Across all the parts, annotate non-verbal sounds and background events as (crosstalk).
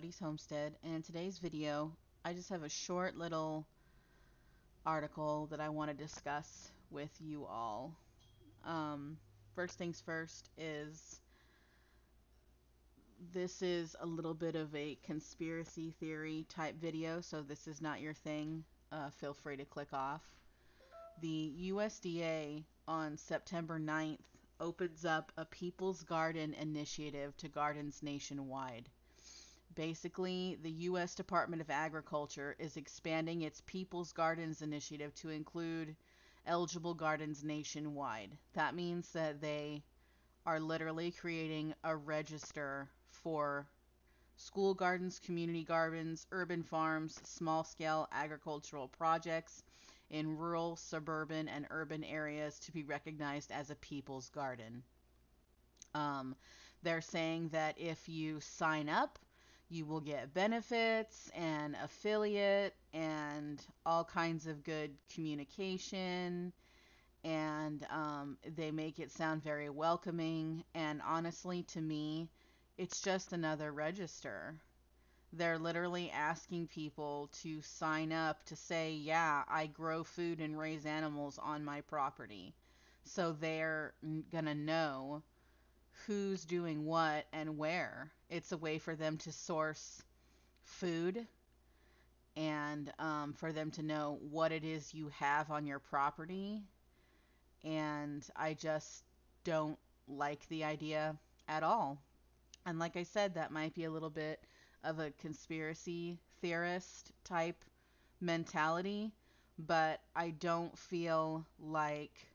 Homestead, and in today's video, I just have a short little article that I want to discuss with you all. Um, first things first is this is a little bit of a conspiracy theory type video, so this is not your thing. Uh, feel free to click off. The USDA on September 9th opens up a People's Garden initiative to gardens nationwide. Basically, the U.S. Department of Agriculture is expanding its People's Gardens initiative to include eligible gardens nationwide. That means that they are literally creating a register for school gardens, community gardens, urban farms, small scale agricultural projects, in rural, suburban, and urban areas to be recognized as a people's garden. Um, they're saying that if you sign up, you will get benefits and affiliate and all kinds of good communication. And um, they make it sound very welcoming. And honestly, to me, it's just another register they're literally asking people to sign up to say, yeah, I grow food and raise animals on my property. So they're going to know who's doing what and where. It's a way for them to source food and um, for them to know what it is you have on your property. And I just don't like the idea at all. And like I said, that might be a little bit of a conspiracy theorist type mentality, but I don't feel like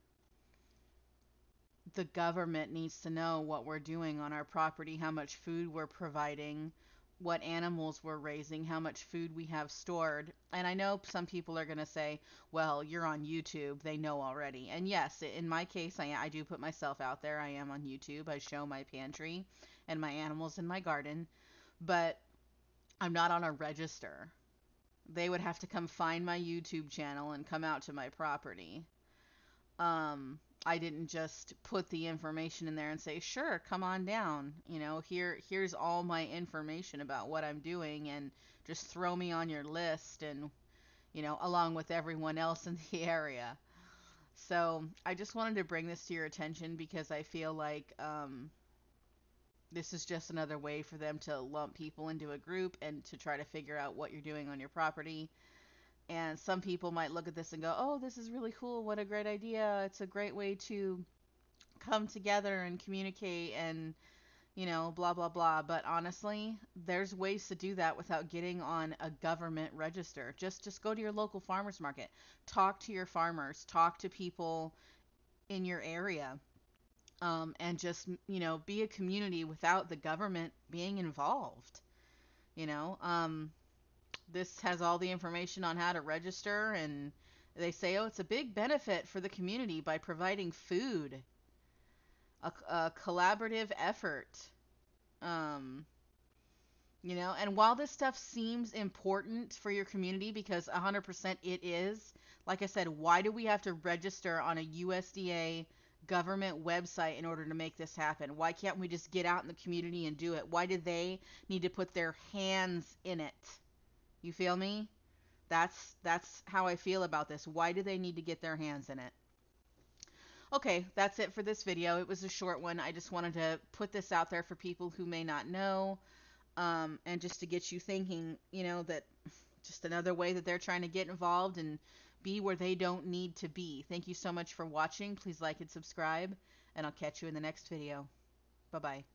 the government needs to know what we're doing on our property, how much food we're providing, what animals we're raising, how much food we have stored. And I know some people are going to say, well, you're on YouTube. They know already. And yes, in my case, I, I do put myself out there. I am on YouTube. I show my pantry and my animals in my garden. But I'm not on a register. They would have to come find my YouTube channel and come out to my property. Um, I didn't just put the information in there and say, "Sure, come on down." You know, here here's all my information about what I'm doing and just throw me on your list and you know, along with everyone else in the (laughs) area. So, I just wanted to bring this to your attention because I feel like um, this is just another way for them to lump people into a group and to try to figure out what you're doing on your property. And some people might look at this and go, oh, this is really cool. What a great idea. It's a great way to come together and communicate and, you know, blah, blah, blah. But honestly, there's ways to do that without getting on a government register. Just, just go to your local farmer's market. Talk to your farmers. Talk to people in your area um, and just you know be a community without the government being involved. You know, um, this has all the information on how to register, and they say, oh, it's a big benefit for the community by providing food. A, a collaborative effort. Um, you know, and while this stuff seems important for your community because 100% it is, like I said, why do we have to register on a USDA government website in order to make this happen? Why can't we just get out in the community and do it? Why do they need to put their hands in it? You feel me? That's that's how I feel about this. Why do they need to get their hands in it? Okay, that's it for this video. It was a short one. I just wanted to put this out there for people who may not know um, and just to get you thinking, you know, that just another way that they're trying to get involved and be where they don't need to be. Thank you so much for watching. Please like and subscribe, and I'll catch you in the next video. Bye-bye.